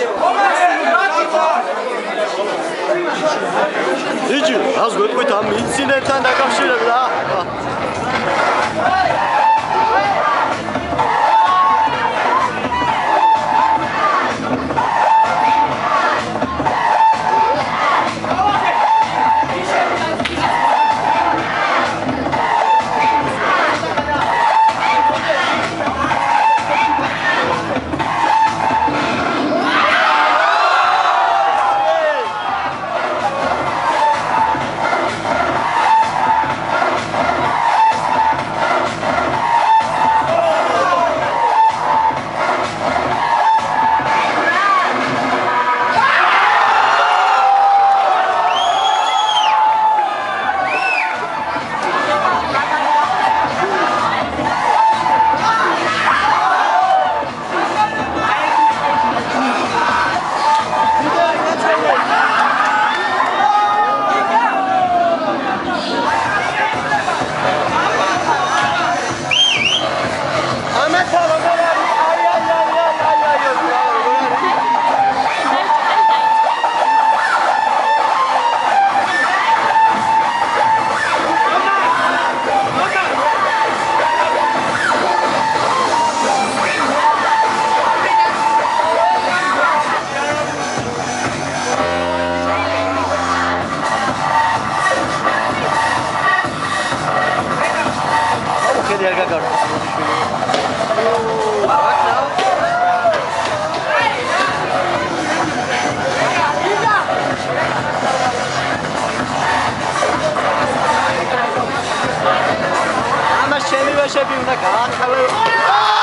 20 has good with them. It's in the time that comes to the Sasha Biunaka. Hello.